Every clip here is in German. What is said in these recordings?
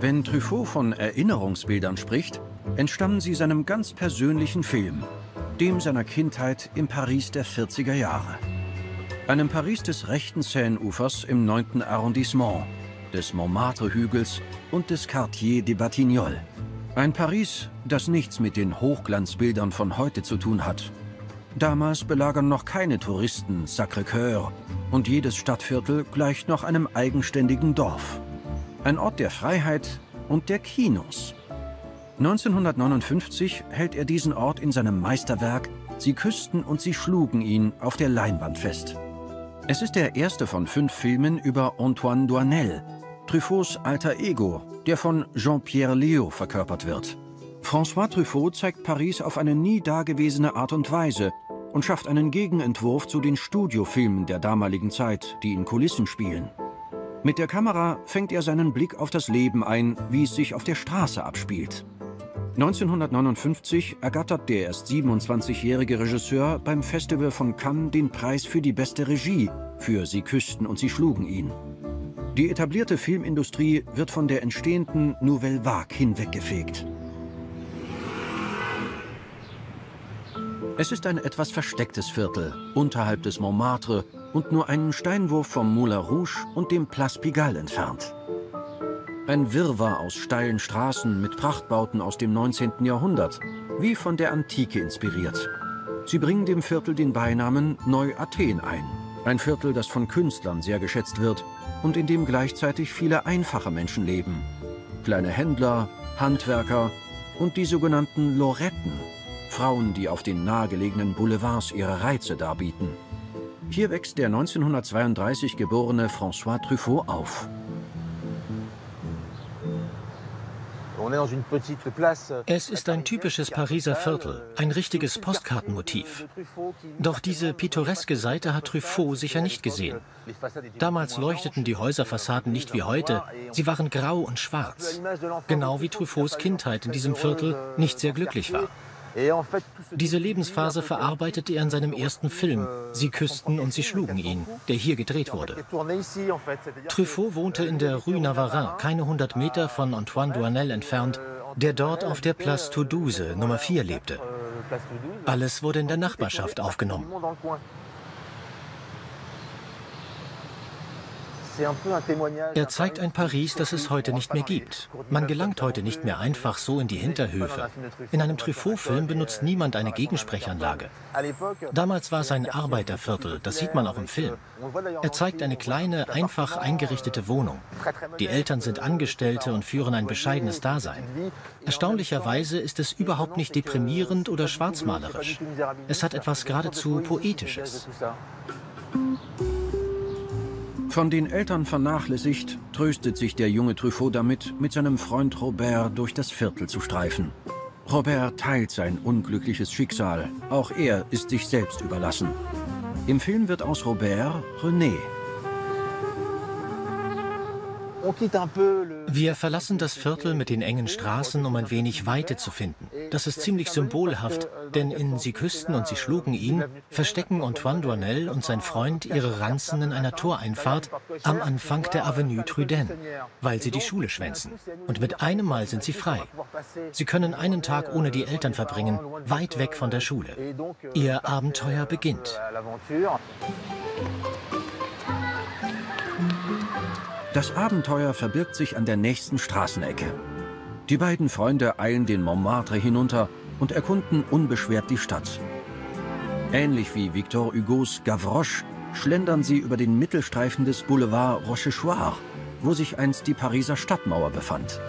Wenn Truffaut von Erinnerungsbildern spricht, entstammen sie seinem ganz persönlichen Film, dem seiner Kindheit im Paris der 40er Jahre. Einem Paris des rechten Seine-Ufers im 9. Arrondissement, des Montmartre-Hügels und des Quartier des Batignolles. Ein Paris, das nichts mit den Hochglanzbildern von heute zu tun hat. Damals belagern noch keine Touristen Sacré-Cœur und jedes Stadtviertel gleicht noch einem eigenständigen Dorf. Ein Ort der Freiheit und der Kinos. 1959 hält er diesen Ort in seinem Meisterwerk Sie küssten und sie schlugen ihn auf der Leinwand fest. Es ist der erste von fünf Filmen über Antoine Douanel, Truffauts alter Ego, der von Jean-Pierre Léo verkörpert wird. François Truffaut zeigt Paris auf eine nie dagewesene Art und Weise und schafft einen Gegenentwurf zu den Studiofilmen der damaligen Zeit, die in Kulissen spielen. Mit der Kamera fängt er seinen Blick auf das Leben ein, wie es sich auf der Straße abspielt. 1959 ergattert der erst 27-jährige Regisseur beim Festival von Cannes den Preis für die beste Regie für Sie küssten und sie schlugen ihn. Die etablierte Filmindustrie wird von der entstehenden Nouvelle Vague hinweggefegt. Es ist ein etwas verstecktes Viertel, unterhalb des Montmartre und nur einen Steinwurf vom Moulin Rouge und dem Place Pigalle entfernt. Ein Wirrwarr aus steilen Straßen mit Prachtbauten aus dem 19. Jahrhundert, wie von der Antike inspiriert. Sie bringen dem Viertel den Beinamen Neu-Athen ein. Ein Viertel, das von Künstlern sehr geschätzt wird und in dem gleichzeitig viele einfache Menschen leben. Kleine Händler, Handwerker und die sogenannten Loretten, Frauen, die auf den nahegelegenen Boulevards ihre Reize darbieten. Hier wächst der 1932 geborene François Truffaut auf. Es ist ein typisches Pariser Viertel, ein richtiges Postkartenmotiv. Doch diese pittoreske Seite hat Truffaut sicher nicht gesehen. Damals leuchteten die Häuserfassaden nicht wie heute, sie waren grau und schwarz. Genau wie Truffauts Kindheit in diesem Viertel nicht sehr glücklich war. Diese Lebensphase verarbeitete er in seinem ersten Film, Sie küssten und sie schlugen ihn, der hier gedreht wurde. Truffaut wohnte in der Rue Navarin, keine 100 Meter von Antoine Douanel entfernt, der dort auf der Place Toudouse Nummer 4 lebte. Alles wurde in der Nachbarschaft aufgenommen. Er zeigt ein Paris, das es heute nicht mehr gibt. Man gelangt heute nicht mehr einfach so in die Hinterhöfe. In einem Truffaut-Film benutzt niemand eine Gegensprechanlage. Damals war es ein Arbeiterviertel, das sieht man auch im Film. Er zeigt eine kleine, einfach eingerichtete Wohnung. Die Eltern sind Angestellte und führen ein bescheidenes Dasein. Erstaunlicherweise ist es überhaupt nicht deprimierend oder schwarzmalerisch. Es hat etwas geradezu Poetisches. Von den Eltern vernachlässigt, tröstet sich der junge Truffaut damit, mit seinem Freund Robert durch das Viertel zu streifen. Robert teilt sein unglückliches Schicksal. Auch er ist sich selbst überlassen. Im Film wird aus Robert René. Wir verlassen das Viertel mit den engen Straßen, um ein wenig Weite zu finden. Das ist ziemlich symbolhaft, denn in Sie küssten und Sie schlugen ihn verstecken Antoine Douanel und sein Freund ihre Ranzen in einer Toreinfahrt am Anfang der Avenue Trudaine, weil sie die Schule schwänzen. Und mit einem Mal sind sie frei. Sie können einen Tag ohne die Eltern verbringen, weit weg von der Schule. Ihr Abenteuer beginnt. Das Abenteuer verbirgt sich an der nächsten Straßenecke. Die beiden Freunde eilen den Montmartre hinunter und erkunden unbeschwert die Stadt. Ähnlich wie Victor Hugos Gavroche schlendern sie über den Mittelstreifen des Boulevard Rochechouart, wo sich einst die Pariser Stadtmauer befand.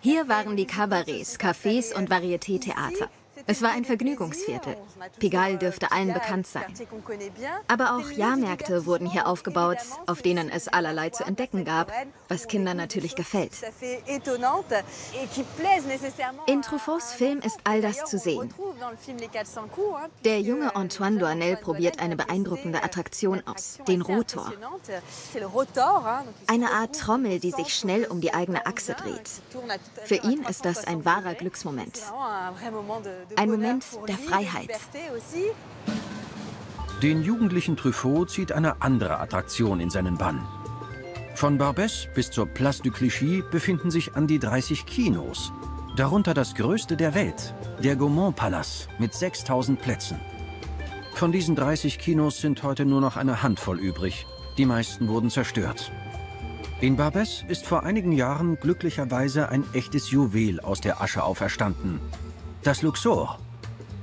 Hier waren die Kabarets, Cafés und Varieté-Theater. Es war ein Vergnügungsviertel. Pigalle dürfte allen bekannt sein. Aber auch Jahrmärkte wurden hier aufgebaut, auf denen es allerlei zu entdecken gab, was Kindern natürlich gefällt. In Truffauts Film ist all das zu sehen. Der junge Antoine Douanel probiert eine beeindruckende Attraktion aus, den Rotor. Eine Art Trommel, die sich schnell um die eigene Achse dreht. Für ihn ist das ein wahrer Glücksmoment. Ein Moment der Freiheit. Den jugendlichen Truffaut zieht eine andere Attraktion in seinen Bann. Von Barbès bis zur Place du Clichy befinden sich an die 30 Kinos. Darunter das größte der Welt, der Gaumont-Palast mit 6000 Plätzen. Von diesen 30 Kinos sind heute nur noch eine Handvoll übrig. Die meisten wurden zerstört. In Barbès ist vor einigen Jahren glücklicherweise ein echtes Juwel aus der Asche auferstanden. Das Luxor.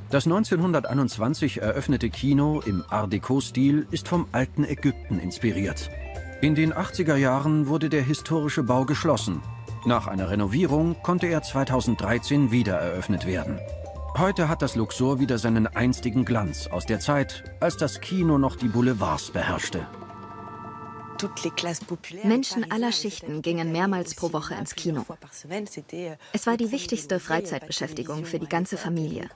Das 1921 eröffnete Kino im Art Deco-Stil ist vom alten Ägypten inspiriert. In den 80er Jahren wurde der historische Bau geschlossen. Nach einer Renovierung konnte er 2013 wieder eröffnet werden. Heute hat das Luxor wieder seinen einstigen Glanz aus der Zeit, als das Kino noch die Boulevards beherrschte. Menschen aller Schichten gingen mehrmals pro Woche ins Kino. Euh, es war die wichtigste Freizeitbeschäftigung für die ganze Familie.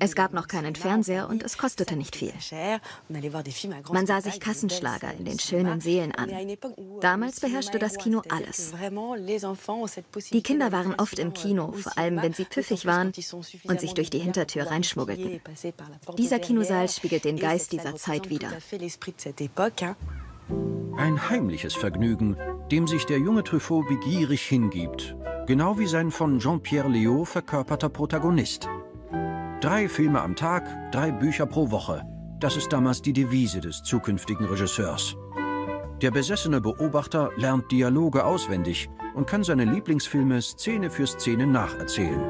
Es gab noch keinen Fernseher und es kostete nicht viel. Man sah sich Kassenschlager in den schönen Seelen an. Damals beherrschte das Kino alles. Die Kinder waren oft im Kino, vor allem wenn sie pfiffig waren und sich durch die Hintertür reinschmuggelten. Dieser Kinosaal spiegelt den Geist dieser Zeit wider. Ein heimliches Vergnügen, dem sich der junge Truffaut begierig hingibt. Genau wie sein von Jean-Pierre Léaud verkörperter Protagonist. Drei Filme am Tag, drei Bücher pro Woche. Das ist damals die Devise des zukünftigen Regisseurs. Der besessene Beobachter lernt Dialoge auswendig und kann seine Lieblingsfilme Szene für Szene nacherzählen.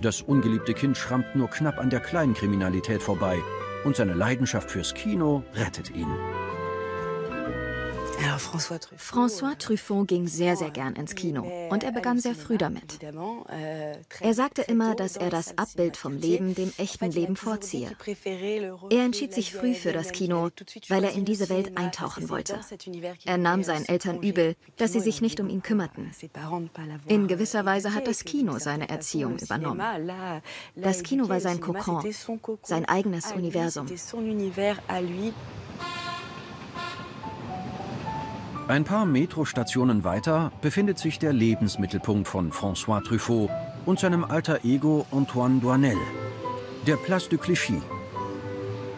Das ungeliebte Kind schrammt nur knapp an der Kleinkriminalität vorbei und seine Leidenschaft fürs Kino rettet ihn. François Truffaut ging sehr, sehr gern ins Kino und er begann sehr früh damit. Euh, er sagte immer, dass er das Abbild vom Leben dem echten Leben vorziehe. Er entschied sich früh für das Kino, weil er in diese Welt eintauchen wollte. Er nahm seinen Eltern übel, dass sie sich nicht um ihn kümmerten. In gewisser Weise hat das Kino seine Erziehung übernommen. Das Kino war sein Kokon, sein eigenes Universum. Ein paar Metrostationen weiter befindet sich der Lebensmittelpunkt von François Truffaut und seinem alter Ego Antoine Douanel, der Place du Clichy.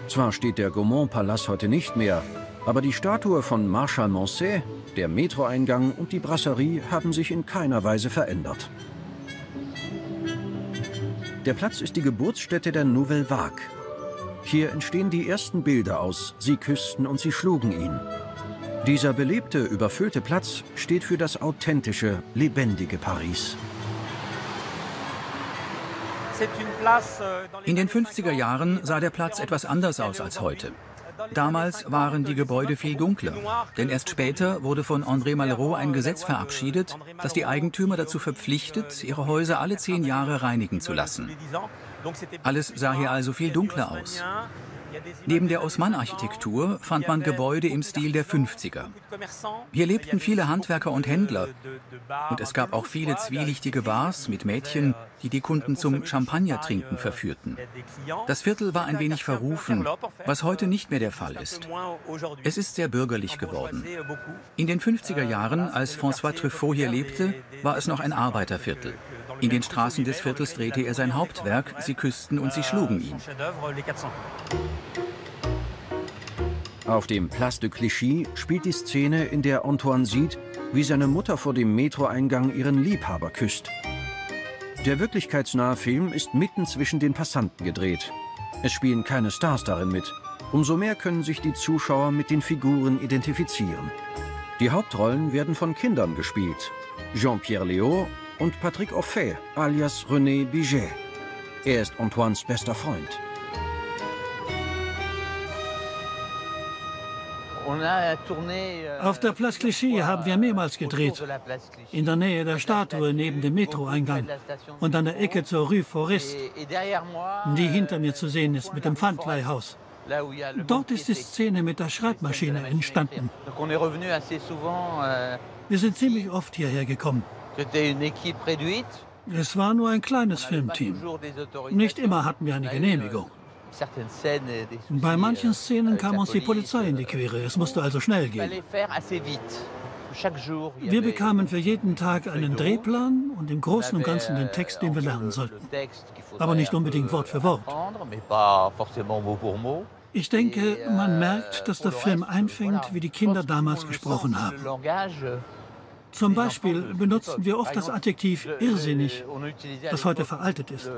Zwar steht der Gaumont-Palast heute nicht mehr, aber die Statue von Marshal Moncey, der Metroeingang und die Brasserie haben sich in keiner Weise verändert. Der Platz ist die Geburtsstätte der Nouvelle Vague. Hier entstehen die ersten Bilder aus Sie küssten und sie schlugen ihn. Dieser belebte, überfüllte Platz steht für das authentische, lebendige Paris. In den 50er Jahren sah der Platz etwas anders aus als heute. Damals waren die Gebäude viel dunkler, denn erst später wurde von André Malraux ein Gesetz verabschiedet, das die Eigentümer dazu verpflichtet, ihre Häuser alle zehn Jahre reinigen zu lassen. Alles sah hier also viel dunkler aus. Neben der Osman-Architektur fand man Gebäude im Stil der 50er. Hier lebten viele Handwerker und Händler. Und es gab auch viele zwielichtige Bars mit Mädchen, die die Kunden zum Champagnertrinken verführten. Das Viertel war ein wenig verrufen, was heute nicht mehr der Fall ist. Es ist sehr bürgerlich geworden. In den 50er Jahren, als François Truffaut hier lebte, war es noch ein Arbeiterviertel. In den Straßen des Viertels drehte er sein Hauptwerk, Sie küssten und sie schlugen ihn. Auf dem Place de Clichy spielt die Szene, in der Antoine sieht, wie seine Mutter vor dem Metroeingang ihren Liebhaber küsst. Der wirklichkeitsnahe Film ist mitten zwischen den Passanten gedreht. Es spielen keine Stars darin mit. Umso mehr können sich die Zuschauer mit den Figuren identifizieren. Die Hauptrollen werden von Kindern gespielt. Jean-Pierre Léaud und Patrick Offay alias René Biget. Er ist Antoines bester Freund. Euh, Auf der Place Clichy haben wir mehrmals gedreht. In der Nähe der Statue neben dem Metroeingang und an der Ecke zur Rue Forest, die hinter mir zu sehen ist mit dem Pfandleihhaus. Dort ist die Szene mit der Schreibmaschine entstanden. Euh, wir sind ziemlich oft hierher gekommen. Es war nur ein kleines Filmteam. Nicht immer hatten wir eine Genehmigung. Bei manchen Szenen kam uns die Polizei in die Quere. Es musste also schnell gehen. Wir bekamen für jeden Tag einen Drehplan und im Großen und Ganzen den Text, den wir lernen sollten. Aber nicht unbedingt Wort für Wort. Ich denke, man merkt, dass der Film einfängt, wie die Kinder damals gesprochen haben. Zum Beispiel benutzen wir oft das Adjektiv irrsinnig, das heute veraltet ist.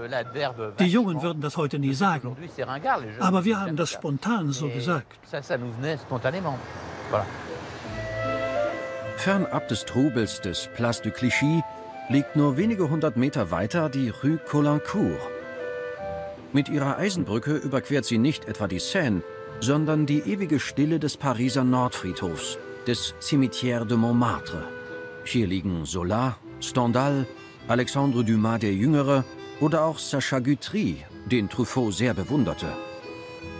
Die Jungen würden das heute nie sagen, aber wir haben das spontan so gesagt. Fernab des Trubels des Place du Clichy liegt nur wenige hundert Meter weiter die Rue Colincourt. Mit ihrer Eisenbrücke überquert sie nicht etwa die Seine, sondern die ewige Stille des Pariser Nordfriedhofs, des Cimetière de Montmartre. Hier liegen Zola, Stendhal, Alexandre Dumas der Jüngere oder auch Sacha Guitry, den Truffaut sehr bewunderte.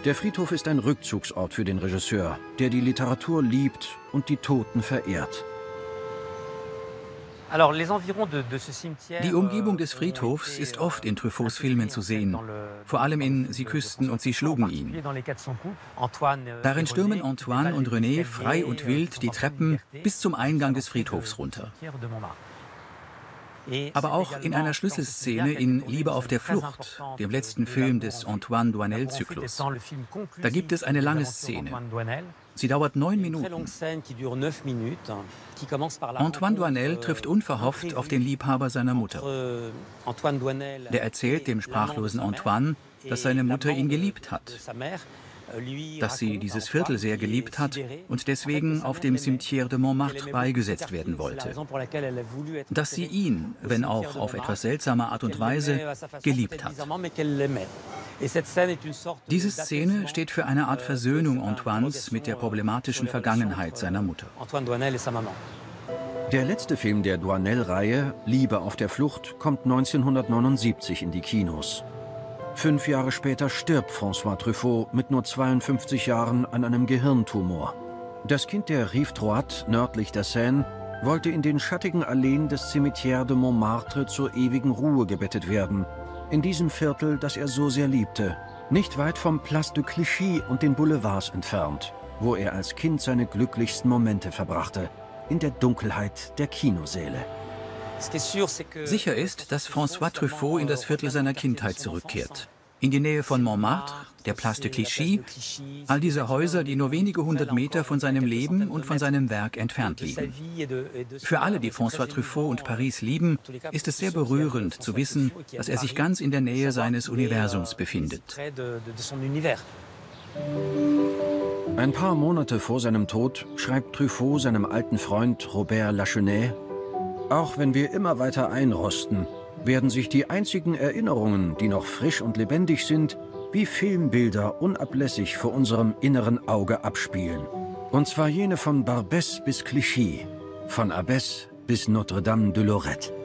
Der Friedhof ist ein Rückzugsort für den Regisseur, der die Literatur liebt und die Toten verehrt. Die Umgebung des Friedhofs ist oft in Truffauts Filmen zu sehen, vor allem in Sie küssten und Sie schlugen ihn. Darin stürmen Antoine und René frei und wild die Treppen bis zum Eingang des Friedhofs runter. Aber auch in einer Schlüsselszene in Liebe auf der Flucht, dem letzten Film des Antoine Douanel-Zyklus. Da gibt es eine lange Szene. Sie dauert neun Minuten. Antoine Douanel trifft unverhofft auf den Liebhaber seiner Mutter. Der erzählt dem sprachlosen Antoine, dass seine Mutter ihn geliebt hat dass sie dieses Viertel sehr geliebt hat und deswegen auf dem Cimetière de Montmartre beigesetzt werden wollte. Dass sie ihn, wenn auch auf etwas seltsame Art und Weise, geliebt hat. Diese Szene steht für eine Art Versöhnung Antoines mit der problematischen Vergangenheit seiner Mutter. Der letzte Film der Douanel-Reihe, Liebe auf der Flucht, kommt 1979 in die Kinos. Fünf Jahre später stirbt François Truffaut mit nur 52 Jahren an einem Gehirntumor. Das Kind der Rive Droite nördlich der Seine wollte in den schattigen Alleen des Cimetière de Montmartre zur ewigen Ruhe gebettet werden. In diesem Viertel, das er so sehr liebte. Nicht weit vom Place de Clichy und den Boulevards entfernt, wo er als Kind seine glücklichsten Momente verbrachte. In der Dunkelheit der Kinosäle. Sicher ist, dass François Truffaut in das Viertel seiner Kindheit zurückkehrt. In die Nähe von Montmartre, der Place de Clichy, all diese Häuser, die nur wenige hundert Meter von seinem Leben und von seinem Werk entfernt liegen. Für alle, die François Truffaut und Paris lieben, ist es sehr berührend zu wissen, dass er sich ganz in der Nähe seines Universums befindet. Ein paar Monate vor seinem Tod schreibt Truffaut seinem alten Freund Robert Lachenet auch wenn wir immer weiter einrosten, werden sich die einzigen Erinnerungen, die noch frisch und lebendig sind, wie Filmbilder unablässig vor unserem inneren Auge abspielen. Und zwar jene von Barbès bis Clichy, von Abbesse bis Notre-Dame de Lorette.